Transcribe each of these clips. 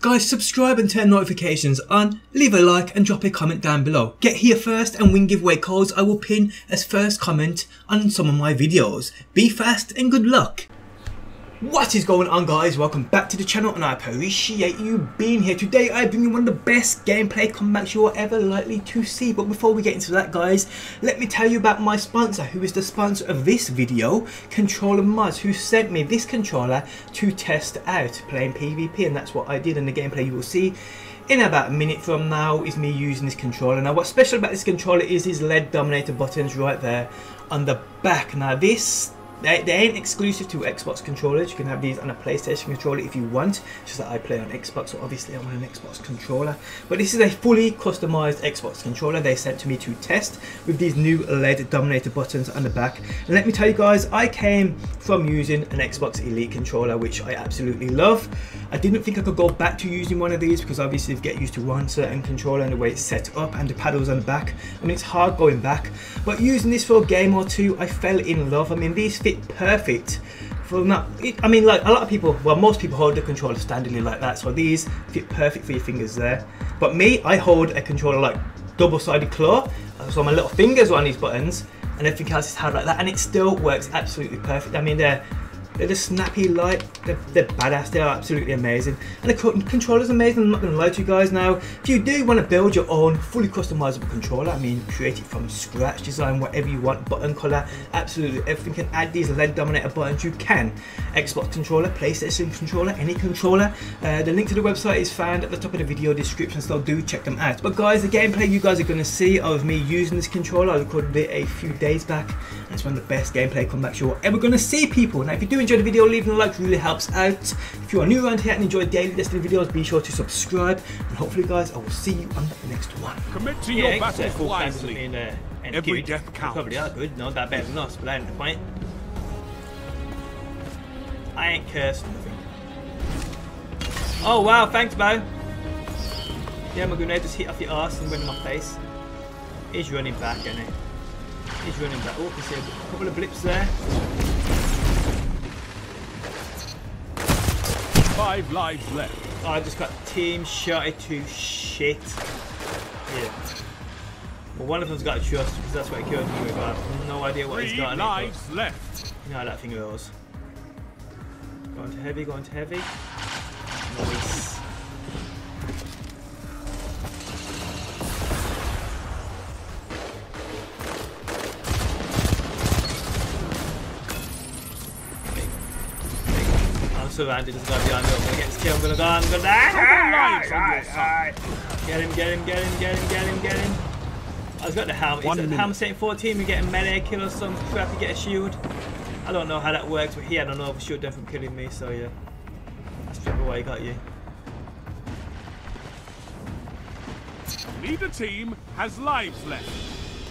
Guys, subscribe and turn notifications on, leave a like and drop a comment down below. Get here first and win giveaway codes I will pin as first comment on some of my videos. Be fast and good luck. What is going on guys, welcome back to the channel and I appreciate you being here. Today I bring you one of the best gameplay comebacks you are ever likely to see. But before we get into that guys, let me tell you about my sponsor who is the sponsor of this video, ControllerModz, who sent me this controller to test out playing PvP and that's what I did and the gameplay you will see in about a minute from now is me using this controller. Now what's special about this controller is these LED dominator buttons right there on the back. Now this they, they ain't exclusive to Xbox controllers. You can have these on a PlayStation controller if you want. It's just that I play on Xbox, so obviously I want an Xbox controller. But this is a fully customized Xbox controller they sent to me to test with these new LED dominator buttons on the back. And let me tell you guys, I came from using an Xbox Elite controller, which I absolutely love. I didn't think I could go back to using one of these because obviously you get used to one certain controller and the way it's set up and the paddles on the back. I mean, it's hard going back. But using this for a game or two, I fell in love. I mean, these fit perfect for that. I mean, like a lot of people, well, most people hold the controller standardly like that, so these fit perfect for your fingers there. But me, I hold a controller like double-sided claw, uh, so my little fingers are on these buttons, and everything else is held like that, and it still works absolutely perfect. I mean, they're they're just snappy, light, they're, they're badass, they are absolutely amazing. And the controller's amazing, I'm not going to lie to you guys now. If you do want to build your own fully customizable controller, I mean create it from scratch, design whatever you want, button color, absolutely everything can add these LED dominator buttons, you can. Xbox controller, PlayStation controller, any controller. Uh, the link to the website is found at the top of the video description, so do check them out. But guys, the gameplay you guys are going to see of me using this controller, I recorded it a few days back. And it's one of the best gameplay comebacks you're ever going to see people. Now if you do enjoy the video, leaving a like really helps out. If you are new around here and enjoy daily Destiny videos, be sure to subscribe. And hopefully, guys, I will see you on the next one. Commit to yeah, your battle wisely. In, uh, Every death counts. Probably are good. Not that better than us, but I ain't the point. I ain't cursed nothing. Oh wow, thanks, Bo. Yeah, my grenade just hit off your ass and went in my face. He's running back, isn't he? He's running back. Oh, I can see a couple of blips there. Five lives left. Oh, I just got team shotted to shit. Yeah. Well, one of them's got a trust because that's what he killed me with. I have no idea what Three he's got. lives it, left. You know how that thing goes. Going to heavy, going to heavy. Nice. Surrounded. There's a guy behind me. I'm gonna get this kill. I'm gonna die. I'm gonna die. Get him, get him, get him, get him, get him, get him. I've got the helmet. One Is helmet setting 14? We get a melee kill or some crap. You get a shield. I don't know how that works, but he had an overshield then from killing me, so yeah. That's probably why he got you. Neither team has lives left.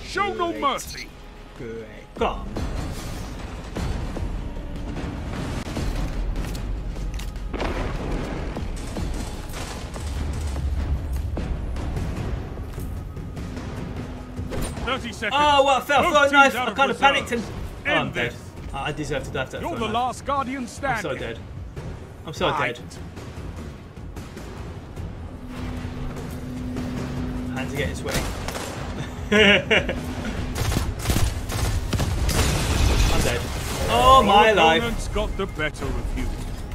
Show Great. no mercy. Great. Come. 30 seconds. Oh, what? I fell. Throw knife. I kind of panicked and. Oh, I'm dead. Oh, I deserve to die that. You're the knife. last guardian standing. I'm so dead. I'm so right. dead. Hands are getting sweaty. I'm dead. Oh my life. got the better of you.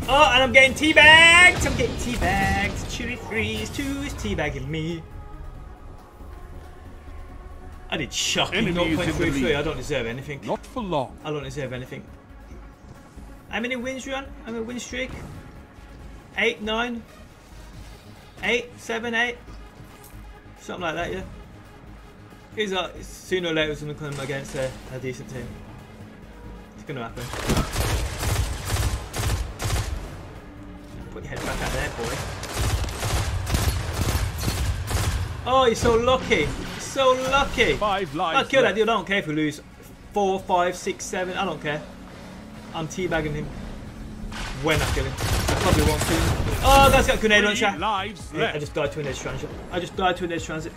Oh, and I'm getting teabagged. I'm getting teabagged. Chili freeze. Two is teabagging me. I did shocking 0.33. I don't deserve anything. Not for long. I don't deserve anything. I'm in a wins run. I'm in a win streak. Eight, nine, eight, seven, eight, something like that. Yeah. He's like sooner or later it's gonna come against a, a decent team. It's gonna happen. Put your head back out there, boy. Oh, you're so lucky so lucky. Five lives. I'll kill that dude. I don't care if we lose four, five, six, seven. I don't care. I'm teabagging him when I kill him. I probably won't kill him. Oh, that's got a grenade launcher. Lives yeah, I just died to an edge transit. I just died to an edge transit.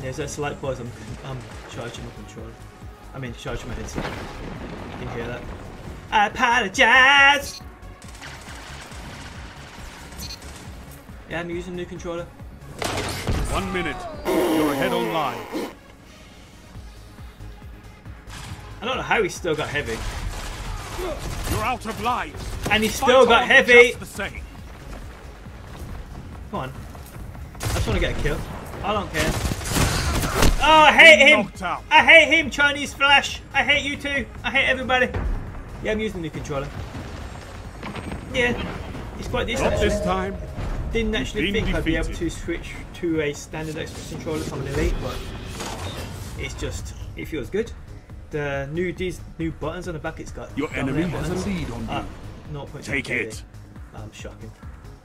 There's a slight pause. I'm, I'm charging my controller. I mean, charging my headset. You can hear that. I apologize. Yeah, I'm using the new controller. One minute. You're ahead on live. I don't know how he still got heavy. You're out of lives. And he Fight still got heavy. Come on. I just want to get a kill. I don't care. Oh, I hate him. I hate him, Chinese Flash. I hate you too. I hate everybody. Yeah, I'm using the new controller. Yeah, it's quite decent. Not this time. I didn't actually think I'd be able to switch to a standard Xbox controller from an Elite, but it's just it feels good. The new these new buttons on the back, it's got Your enemy has a lead on Ah, you. 0.2 Take KD. it. Um, shocking.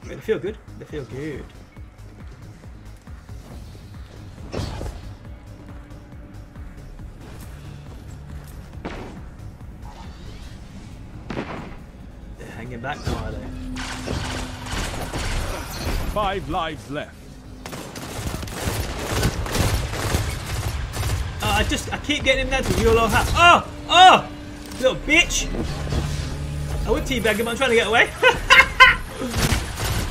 But they feel good. They feel good. They're hanging back now, are they? Five lives left. Oh, I just, I keep getting him down to YOLO hat. Oh! Oh! Little bitch! I would teabag him, I'm trying to get away.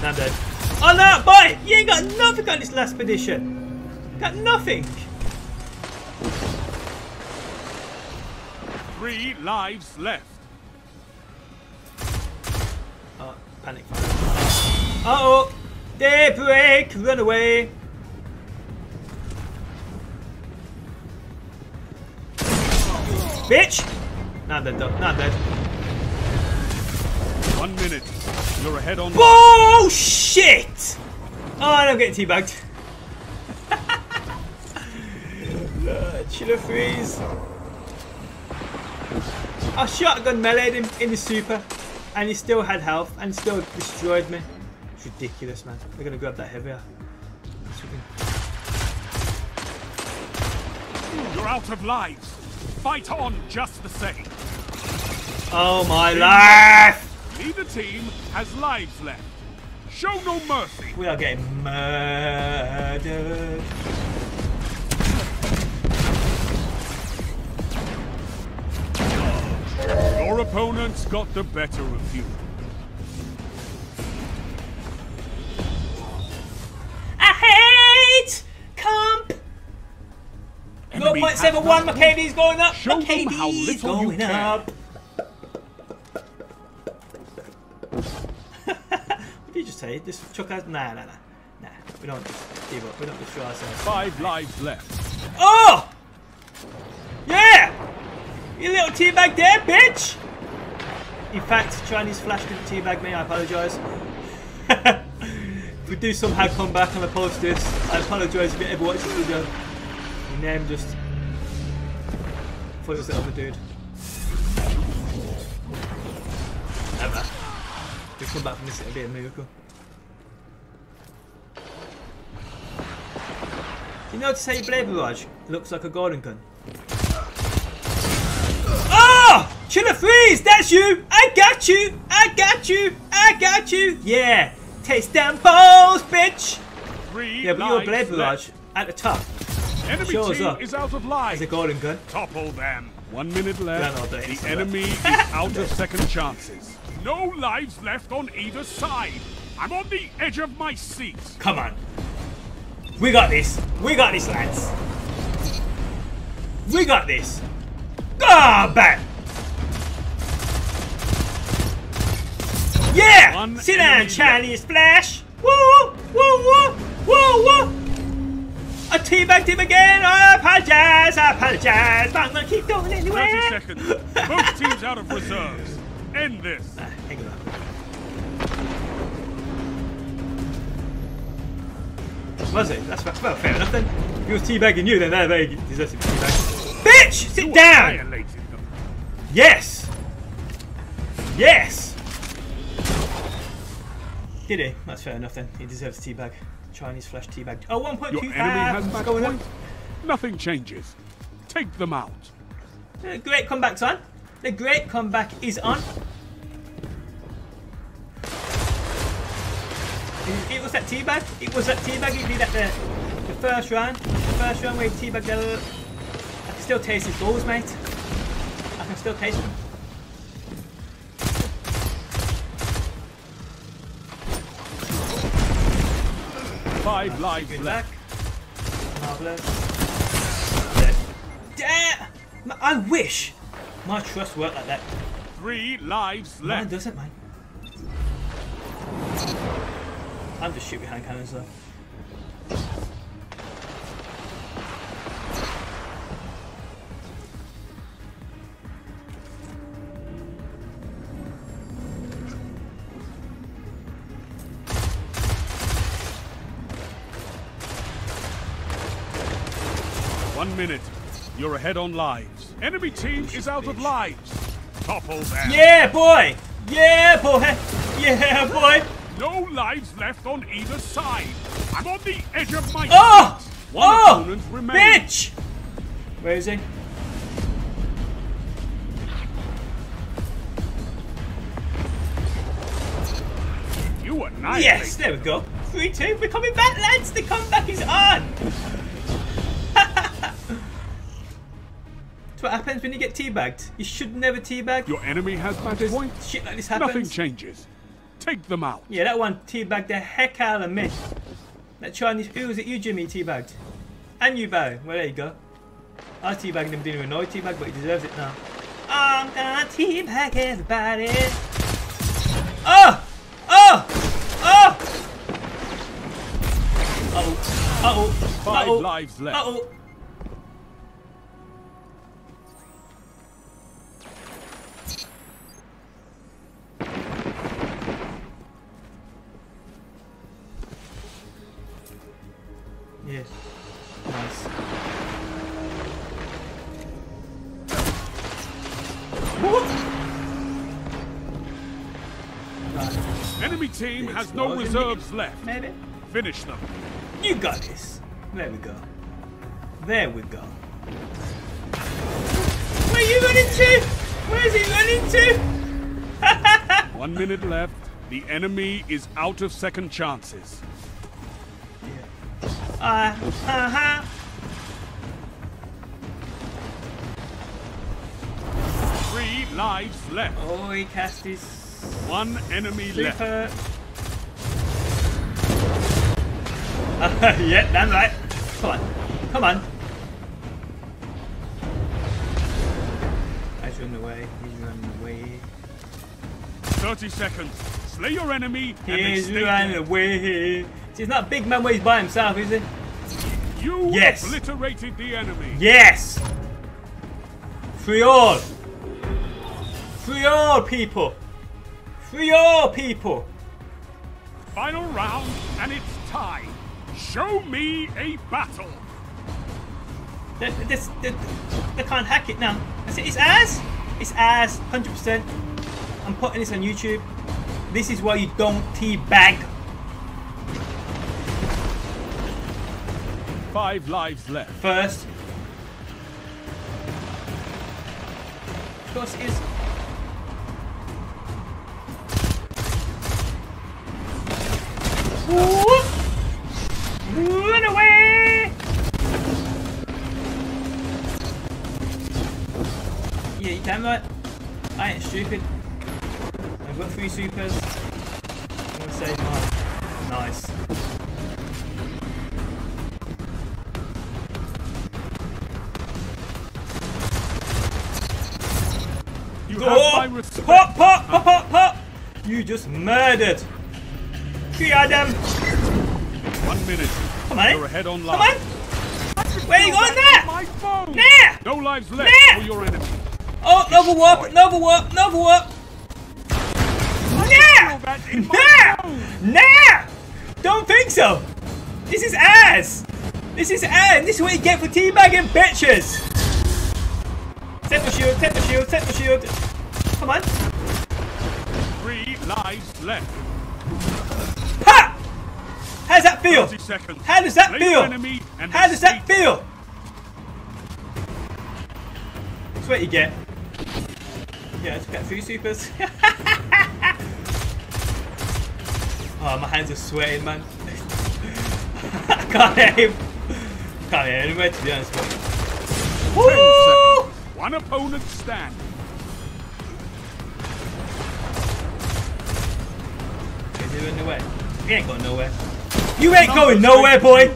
now I'm dead. Oh no, boy! You ain't got nothing on this last expedition. Got nothing. Three lives left. Oh, panic fire. Uh oh! Daybreak! Run away! Bitch! Not dead, though. I'm dead. One minute. You're ahead on. Bullshit! Oh, and I'm getting teabagged. chiller freeze. I shotgun meleeed him in the super, and he still had health, and still destroyed me. It's ridiculous, man. They're gonna grab that heavier. You're out of lives. Fight on just the same. Oh my life! Neither team has lives left. Show no mercy. We are getting murdered. Your opponents got the better of you. 4.71. is going up. Show is going up. what did you just say? Just chuck out? Nah, nah, nah. Nah, we don't give up. We don't destroy ourselves. Five lives left. Oh! Yeah! You little teabag there, bitch! In fact, Chinese Flash didn't teabag me. I apologise. if we do somehow come back and I post this, I apologise if you ever watch this video. My name just I thought it was the other dude. Never. If we come back from this, it'll be a miracle. You notice how your blade barrage looks like a golden gun? Oh! Chiller freeze! That's you! I got you! I got you! I got you! Yeah! Taste them balls, bitch! Three Yeah, but your blade barrage at the top Enemy shows team up is out of is a lives. golden gun. Topple them. One minute left. Yeah, no, the enemy is out of second chances. No lives left on either side. I'm on the edge of my seat. Come on. We got this. We got this, lads. We got this. Ah, bang! Yeah! One Sit down, Chinese Flash! Woo! Woo! Woo! Woo! Woo! I teabagged him again! I apologize! I apologize! But I'm gonna keep going anyway! 30 seconds. Both teams out of reserves. End this. Ah, hang on. Was it? That's well, fair enough then. If he was teabagging you, then that they deserves to be teabagged. Bitch! Sit down! Yes! Yes! Did he? That's fair enough then. He deserves a teabag. Chinese flash teabag. Oh, 1.25! Your enemy has going point. Nothing changes. Take them out. Uh, great comeback's on. The great comeback is on. It- It was that teabag. It was that teabag. He did that the, the first round. The first round where he teabagged the. I can still taste his balls, mate. I can still taste them. Five lives left. Marvelous. Dead. Damn! I wish my trust worked like that. Three lives Mine left. doesn't, man. I'm just shit behind cannons though. One minute. You're ahead on lives. Enemy team is out of lives. Topple them. Yeah, boy! Yeah, boy! Yeah, boy! No lives left on either side. I'm on the edge of my Oh! seat. One oh! opponent remains. Bitch! Where is he? You annihilate. Yes, there we go. 3 2, we're coming back, lads! The comeback is on! What happens when you get teabagged. You should never teabag. Your enemy has match point. Shit like this happens. Nothing changes. Take them out. Yeah, that one teabagged the heck out of me. That Chinese, who was it? You, Jimmy, teabagged. And you, Barry. Well, there you go. I teabagged him, didn't even know he teabagged, but he deserves it now. I'm gonna teabag everybody. Oh! Oh! Oh! Uh-oh. Uh-oh. Five Uh-oh. lives left. Uh-oh. Yes. Enemy team has no then reserves left. Maybe. Finish them. You got this. There we go. There we go. Where you running to? Where's he running to? One minute left. The enemy is out of second chances. Uh, uh-huh. Three lives left. Oh, he cast his One enemy left. super. yeah, damn right. Come on. Come on. He's running away. He's running away. 30 seconds. Slay your enemy and then He's stay running away. See, He's not a big man where he's by himself, is he? You Yes. obliterated the enemy. Yes! Free all! Free all people! Free all people! Final round, and it's time. Show me a battle. They, they, they can't hack it now. I said, it's ours! It's ours, 100%. I'm putting this on YouTube. This is why you don't teabag. Five lives left. first. Of course it is. Whoop! Run away! Yeah, you damn right. I ain't stupid. I've got three supers. I'm gonna save mine. Nice. You Oh! Pop, pop, pop, pop, pop! You just murdered. Kill them. One minute. Come on. You're ahead on Come on. Where you going there? My phone. There. No lives left There. for your enemy. Oh, Nova warp, Nova warp, Nova warp. Nah! Nah! Nah! Don't think so. This is ass. This is ass. This is what you get for teabagging bitches. Set the shield, set the shield, set the shield. Come on. Three lives left. Ha! How's that feel? How does that feel? your enemy and How does that feel? That's what you get. Yeah, I just got three supers. oh, my hands are sweating, man. I can't aim. Can't aim anywhere, to be honest. Ten Woo! seconds. One opponent stand. Is he running away? He ain't going nowhere. You ain't going nowhere, boy.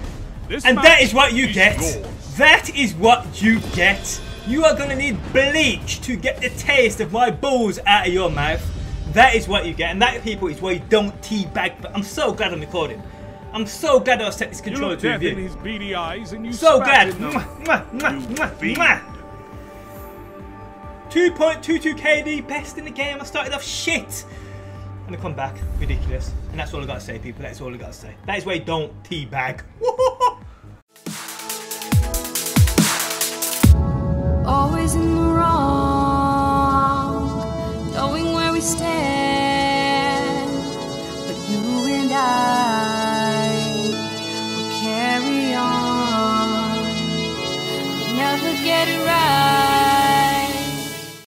And that is what you get. That is what you get. You are gonna need bleach to get the taste of my balls out of your mouth. That is what you get, and that, people, is why you don't teabag. But I'm so glad I'm recording. I'm so glad I set this controller to in review. his beady eyes and you So glad. in them. Mwah, mwah, mwah, You mwah, fiend. mwah. 2.22 KD, best in the game. I started off shit. I come back, ridiculous. And that's all I gotta say, people. That's all I gotta say. That is why don't teabag.